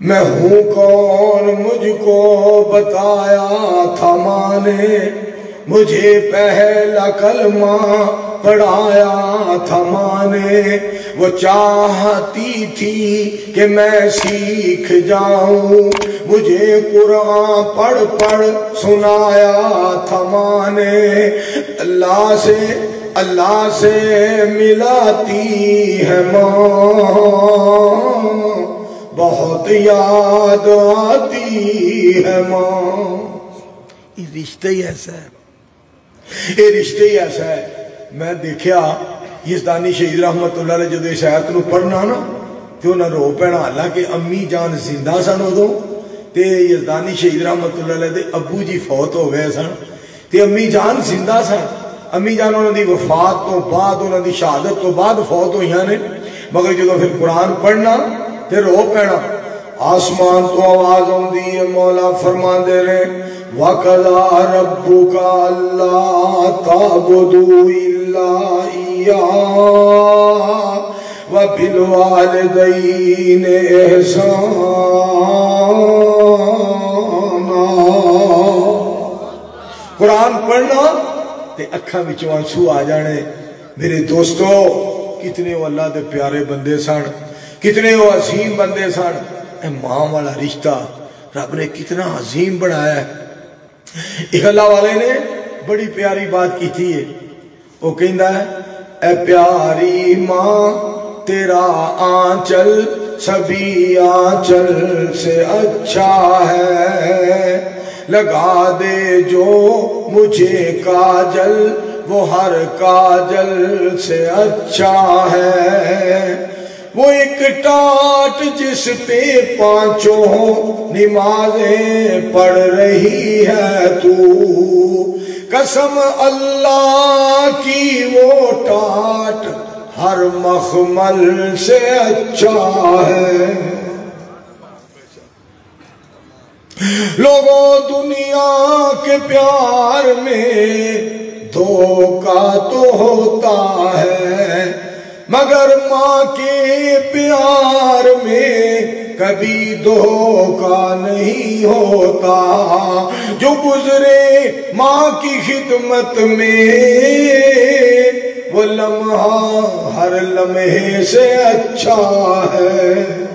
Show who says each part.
Speaker 1: मैं हूँ कौन मुझको बताया था माने, मुझे पहला कलमा पढ़ाया था माने। वो चाहती थी कि मैं सीख जाऊँ, मुझे कुरान पढ़ पढ़ सुनाया था माने। अल्लाह से अल्लाह से मिलाती है माँ। बहुत याद आती है माँ। ये रिश्ते ही ऐसा है। ये रिश्ते ही ऐसा है। मैं देखा यजदानी शहीद रहमत जो इस आयत न पढ़ना ना तो उन्हें रो पैना हालाँकि अम्मी जान ज़िंदा सन उदो तो यजदानी शहीद रहमत अबू जी फौत हो गए सन तो अम्मी जान ज़िंदा सन। अम्मी जान उन्होंने वफात तो बाद, उन्होंने शहादत तो बाद फौत हुई ने। मगर जो फिर कुरान पढ़ना ते रो पैना। आसमान तो आवाज़ आती है मौला फरमा दे रहे वकदा रब्बू का अल्लाह कुरान पढ़ना ते अखा बिचों आँसू आ जाने मेरे दोस्तों, कितने वो अल्लाह के प्यारे बंदे सन, कितने वो अजीम बंदे सन। माँ वाला रिश्ता रब ने कितना अजीम बनाया है। एक अल्लाह वाले ने बड़ी प्यारी बात की थी है वो कहता है, ए प्यारी माँ, तेरा आंचल सभी आंचल से अच्छा है। लगा दे जो मुझे काजल, वो हर काजल से अच्छा है। वो एक टाट जिस पे पाँचों निमाजें पढ़ रही है तू। कसम अल्लाह की वो टाट हर मखमल से अच्छा है। लोगों दुनिया के प्यार में धोखा तो होता है, मगर माँ के प्यार में कभी धोखा नहीं होता। जो गुजरे माँ की खिदमत में, वो लम्हा हर लम्हे से अच्छा है।